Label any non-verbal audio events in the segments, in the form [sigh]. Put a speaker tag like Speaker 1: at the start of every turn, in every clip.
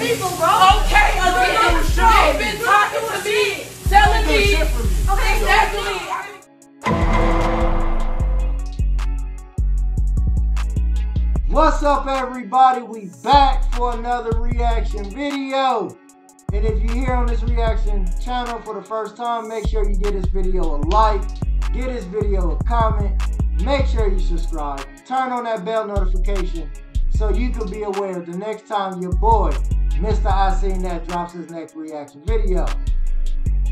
Speaker 1: people, bro.
Speaker 2: Okay,
Speaker 1: Put
Speaker 2: again,
Speaker 1: on the show.
Speaker 2: they've been talking to me, telling me
Speaker 3: shit from you.
Speaker 2: exactly.
Speaker 3: What's up, everybody? We back for another reaction video. And if you're here on this reaction channel for the first time, make sure you give this video a like, give this video a comment, make sure you subscribe, turn on that bell notification so you can be aware the next time your boy, Mr. Eye Seen That, drops his next reaction video.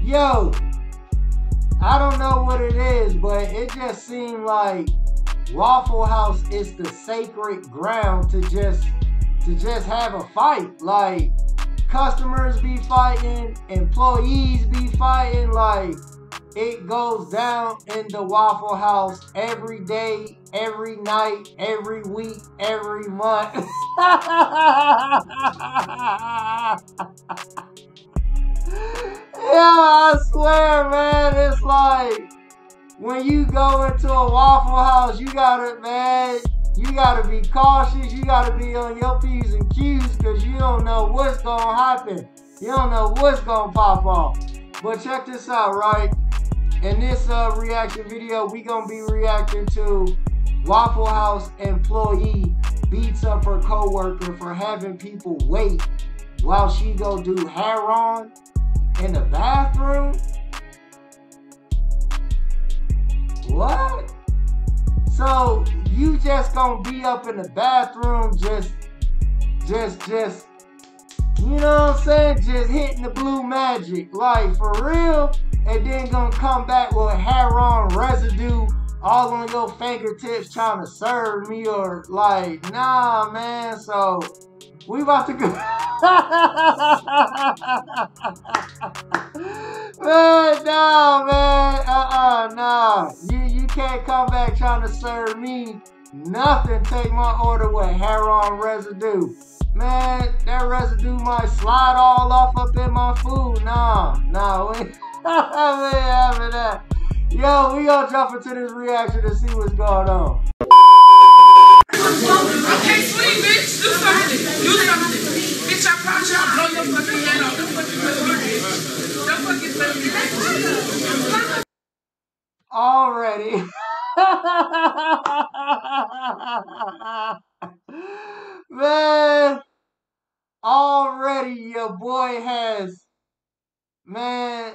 Speaker 3: Yo, I don't know what it is, but it just seemed like Waffle House is the sacred ground to just to just have a fight. Like customers be fighting, employees be fighting, like it goes down in the Waffle House every day, every night, every week, every month. yeah, I swear, man, it's like when you go into a Waffle House, you gotta, man, you gotta be cautious. You gotta be on your P's and Q's because you don't know what's gonna happen. You don't know what's gonna pop off. But check this out, right? In this uh, reaction video, we gonna be reacting to Waffle House employee beats up her coworker for having people wait while she go do heroin in the bathroom. What? So you just gonna be up in the bathroom just just just you know what I'm saying? Just hitting the blue magic. Like for real. And then gonna come back with heroin residue all on your fingertips trying to serve me or like nah man. So we about to go [laughs] Man, no, man. Uh-uh, no. You you can't come back trying to serve me nothing. Take my order with heroin residue. Man, that residue might slide all off up in my food. Nah, nah, we [laughs] ain't having that. Yo, we gonna jump into this reaction to see what's going on.
Speaker 2: Okay, sweet bitch, do something. Do something. Bitch, I promise you I'll blow your fucking head off. Don't fucking play with me, bitch. Don't fucking play with me, bitch.
Speaker 3: Already. man, already your boy has, man,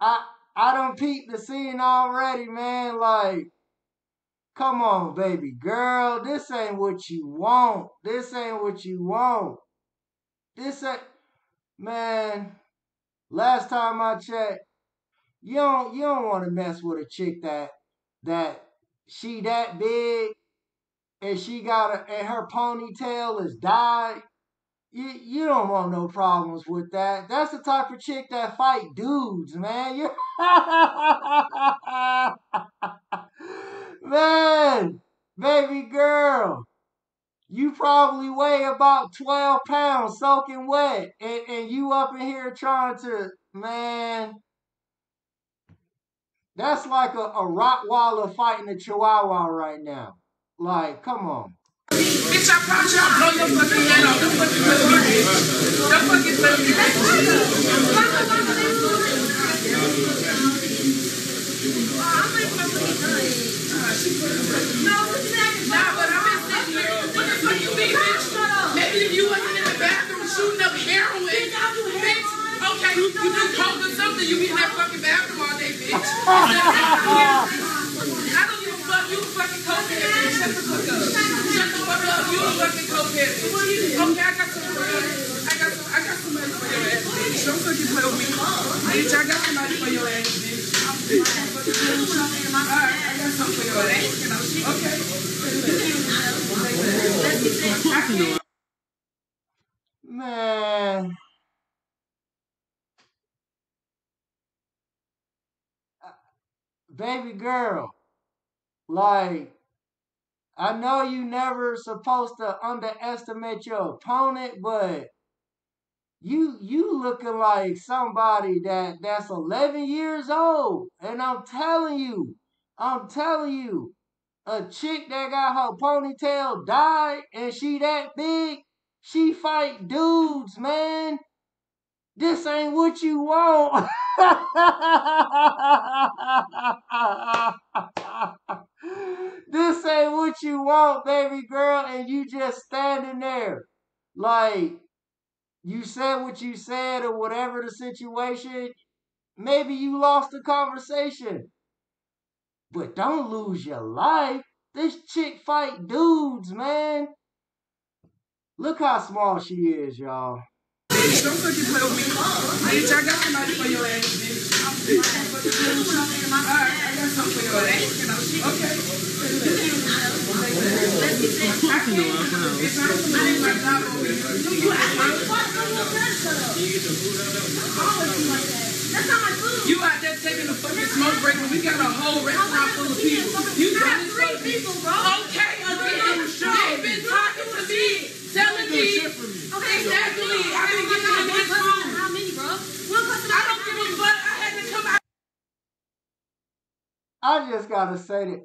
Speaker 3: I I don't peep the scene already, man. Like, come on, baby girl, this ain't what you want. This ain't what you want. This ain't, man. Last time I checked, you don't you don't want to mess with a chick that that she that big and she got a and her ponytail is dyed. You you don't want no problems with that. That's the type of chick that fight dudes, man. You [laughs] man, baby girl. You probably weigh about 12 pounds soaking wet. And, and you up in here trying to, man. That's like a, a Rottweiler fighting a Chihuahua right now. Like, come on.
Speaker 2: Bitch, I promise you I'll blow your fucking head off. Don't fucking play with me, bitch. Don't fucking play with me. Nah, but sitting here. What the fuck you mean, bitch? Maybe if you wasn't in the bathroom shooting up heroin, bitch. Okay, you do coke or something, you be in that fucking bathroom all day, bitch. I don't give a fuck. You a fucking cokehead, bitch. Shut the fuck up. Shut the fuck up. You a fucking. Okay, I got some. I got some. For your ass, bitch. Don't fucking play with me, bitch. I got for your ass, bitch. I got for your ass. Okay.
Speaker 3: Man. Baby girl. Like, I know you never supposed to underestimate your opponent, but you you looking like somebody that that's 11 years old and i'm telling you i'm telling you a chick that got her ponytail dyed and she that big She fight dudes, man. This ain't what you want. [laughs] this ain't what you want, baby girl, and you just standing there. Like, you said what you said, or whatever the situation. Maybe you lost the conversation. But don't lose your life. This chick fight dudes, man. Look how small she is, y'all.
Speaker 2: Don't fucking play with me. I got somebody for your ass, bitch. Alright, I got something for your ass. Okay. I can't. It's to lose my job over you. Out there taking a fucking smoke break when we got a whole restaurant full of people. You got three people, bro. Okay, again. They've been talking to me, telling me. Exactly. I've been getting in this room.
Speaker 1: How many, bro?
Speaker 2: I don't give a fuck. I had to come out.
Speaker 3: I just gotta say that.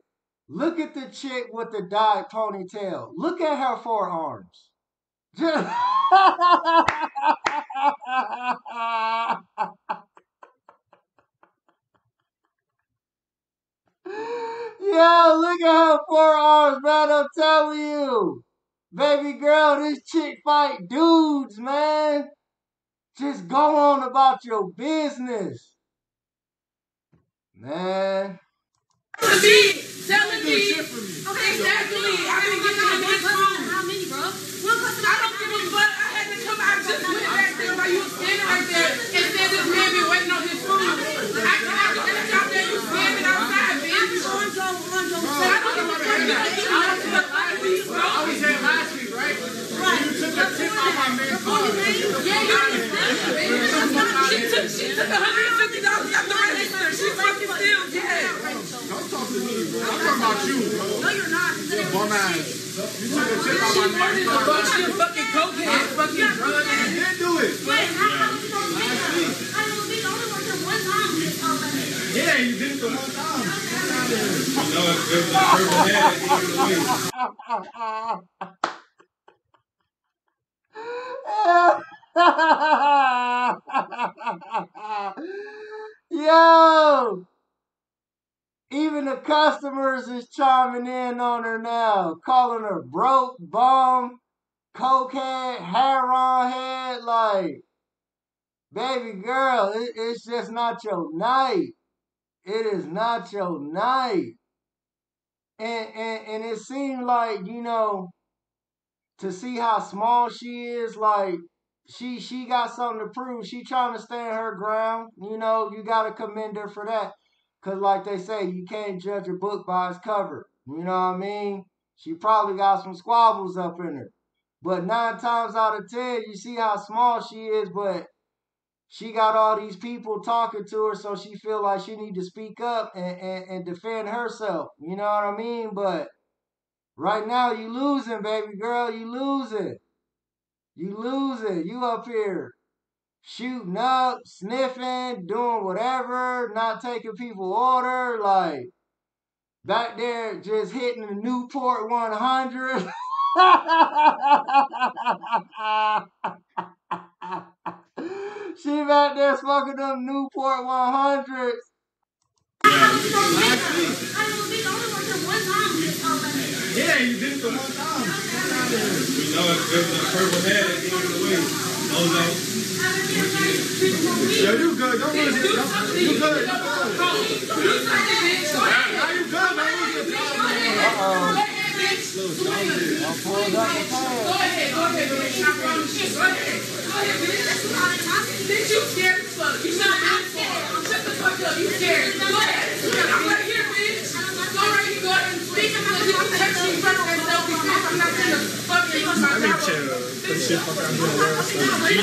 Speaker 3: Look at the chick with the dyed ponytail. Look at her forearms. [laughs] Just Yo, look at her forearms, man. I'm telling you. Baby girl, this chick fight dudes, man. Just go on about your business. Man.
Speaker 2: To me, telling me. Exactly. I've been getting in this room.
Speaker 1: How many, bro?
Speaker 2: I don't give a fuck. I had to come out. I just went back there while you was standing right there and said this man been waiting on his food. I can I can finish out there. You standing outside, bitch. So I don't give a fuck. I don't give a fuck.
Speaker 4: I was here last week, right? You took a tip off my car.
Speaker 2: Yeah, you understand. She took she took $150 out the register. She fucking still dead.
Speaker 4: Don't talk to me, bro. I'm talking about you.
Speaker 1: No, you're not.
Speaker 4: Bum ass. You took a tip off
Speaker 2: She
Speaker 4: my
Speaker 2: wanted
Speaker 4: man's
Speaker 2: to
Speaker 4: car.
Speaker 2: fuck. She a fucking cokehead, fucking drug
Speaker 4: You didn't do it.
Speaker 1: Wait, how how was it supposed to be? I don't think I only worked there one time this already.
Speaker 4: Yeah, you did it the one time. You know, it was a purple head at the the.
Speaker 3: Yo! Even the customers is chiming in on her now, calling her broke, bum, cokehead, heroin head. Like, baby girl, it, it's just not your night. It is not your night. And, and, and it seemed like, you know, to see how small she is, like, she she got something to prove. She trying to stand her ground. You know, you gotta commend her for that. Cause like they say, you can't judge a book by its cover. You know what I mean? She probably got some squabbles up in her. But nine times out of ten, you see how small she is, but she got all these people talking to her, so she feel like she need to speak up and, and, and defend herself. You know what I mean? But right now you losing, baby girl. You losing. You losing. You up here shooting up, sniffing, doing whatever, not taking people order, like back there just hitting the Newport 100. [laughs] she back there smoking them Newport 100s.
Speaker 1: I don't think I only worked there one time this already.
Speaker 4: Yeah, you did it the one time. You know, it was a purple head at the end of the week. Yo, you good. Don't lose it. You good. Now you good. Job.
Speaker 3: Uh-oh.
Speaker 2: Go
Speaker 3: I pulled up pants.
Speaker 2: ahead, go ahead, bitch. I promise you. Go ahead. Go ahead, bitch. Bitch, you scared as fuck. You been scared. Shut the fuck up. You scared. Go. I'm right here, bitch. Go right here. Go ahead. I'm not
Speaker 4: Yeah.
Speaker 2: bitch, do not fucking
Speaker 5: The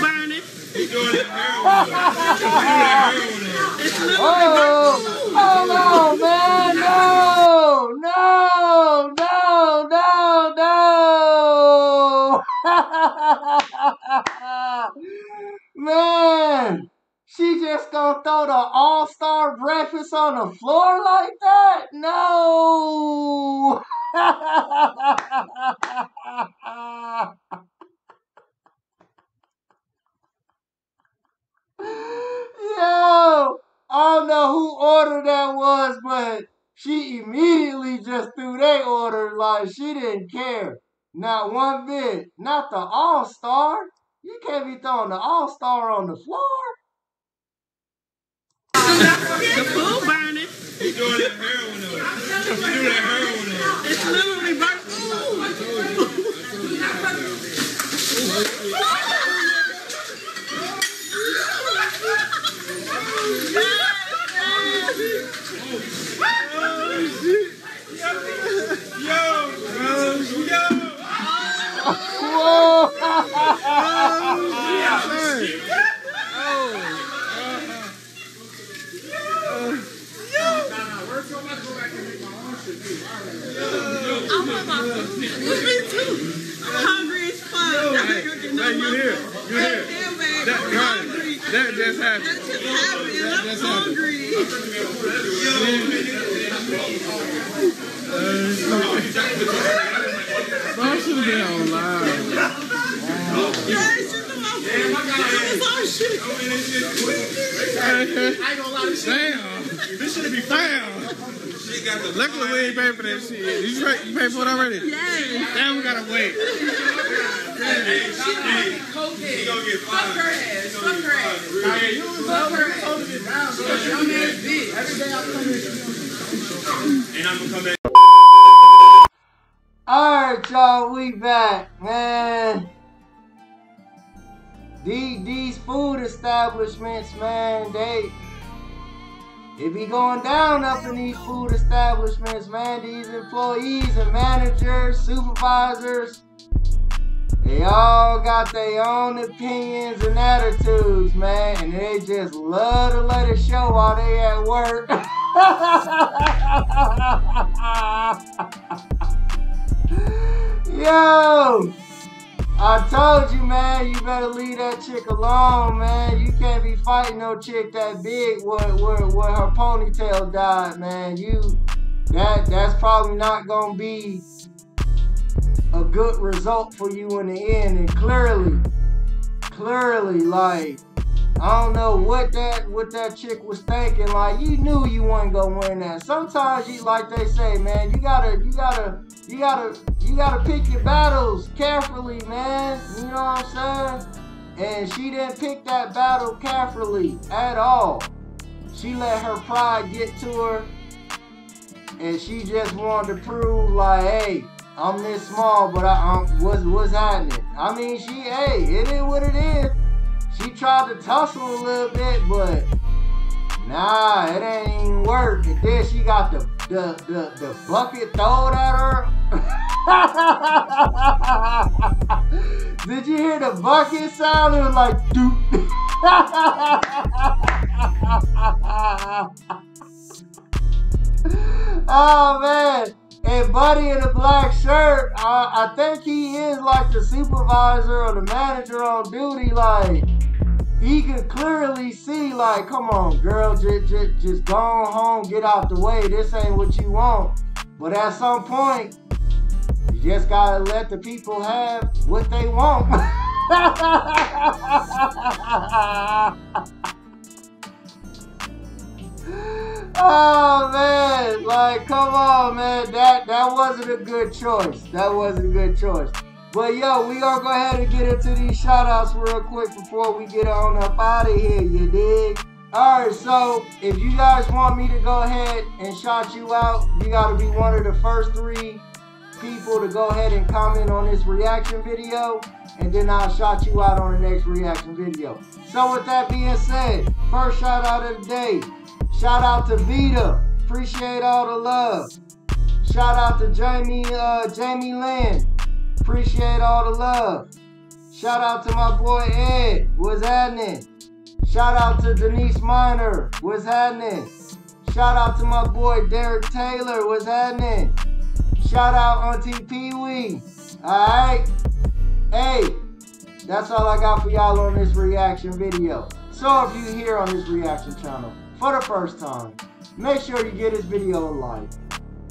Speaker 5: burning.
Speaker 3: Oh, oh no, man, no, no, no, no, no. man, she just gonna throw the all-star breakfast on the floor like that? No. Yo, I don't know who order that was, but she immediately just threw their order like she didn't care. Not one bit. Not the All Star. You can't be throwing the All Star on the floor.
Speaker 5: The food burning.
Speaker 4: He doing that heroin though. He doing that heroin though.
Speaker 5: It's literally burnt food.
Speaker 4: Yo, bro, yo.
Speaker 3: Whoa!
Speaker 5: I my. Me too. I'm hungry as fuck.
Speaker 4: Here? You here? That,
Speaker 5: hungry.
Speaker 4: Just happened.
Speaker 5: That just happened. I'm
Speaker 4: just happened.
Speaker 5: hungry.
Speaker 4: I should have been on live.
Speaker 5: All shit.
Speaker 4: Damn. This should be damn. Luckily we ain't pay for that shit. You pay, you pay for it already? Damn, we gotta wait.
Speaker 2: Fuck her ass. Fuck her ass. Fuck her ass. Ass bitch.
Speaker 4: And I'm gonna come back.
Speaker 3: Y'all, we back, man. These, these food establishments, man, they it be going down up in these food establishments, man. These employees and managers, supervisors, they all got their own opinions and attitudes, man, and they just love to let it show while they at work. [laughs] Yo! I told you, man, you better leave that chick alone, man. You can't be fighting no chick that big where, where, where her ponytail dyed, man. You that that's probably not gonna be a good result for you in the end. And clearly, clearly, like I don't know what that what that chick was thinking. Like you knew you wasn't gonna win that. Sometimes you like they say, man, you gotta you gotta you gotta you gotta pick your battles carefully, man. You know what I'm saying? And she didn't pick that battle carefully at all. She let her pride get to her, and she just wanted to prove like, hey, I'm this small, but I, I'm what's what's happening. I mean, she, hey, it is what it is. She tried to tussle a little bit, but nah, it ain't even work. And then she got the the the, the bucket thrown at her. [laughs] Did you hear the bucket sound? It was like doop. [laughs] oh man. And Buddy in the black shirt, I, I think he is like the supervisor or the manager on duty. Like, he could clearly see, like, come on, girl, just, just, just go home, get out the way. This ain't what you want. But at some point, just gotta let the people have what they want. [laughs] oh man, like come on, man, that that wasn't a good choice. That wasn't a good choice. But yo, we gonna go ahead and get into these shout outs real quick before we get on up out of here, you dig? Alright, so if you guys want me to go ahead and shout you out, you gotta be one of the first three people to go ahead and comment on this reaction video, and then I'll shout you out on the next reaction video. So with that being said, first shout out of the day. Shout out to Vita. Appreciate all the love. Shout out to Jamie, uh, Jamie Lynn. Appreciate all the love. Shout out to my boy Ed. What's happening? Shout out to Denise Miner. What's happening? Shout out to my boy Derek Taylor. What's happening? Shout out Auntie Pee Wee. Alright? Hey, that's all I got for y'all on this reaction video. So if you're here on this reaction channel for the first time, make sure you give this video a like.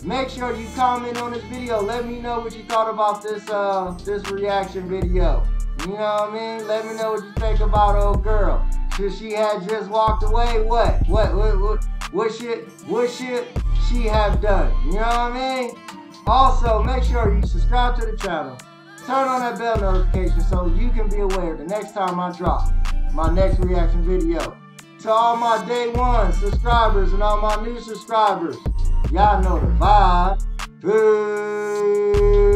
Speaker 3: Make sure you comment on this video. Let me know what you thought about this uh this reaction video. You know what I mean? Let me know what you think about old girl. Since she had just walked away, what? What what what what shit what shit she have done? You know what I mean? Also, make sure you subscribe to the channel. Turn on that bell notification so you can be aware the next time I drop my next reaction video. To all my day one subscribers and all my new subscribers, y'all know the vibe. Peace.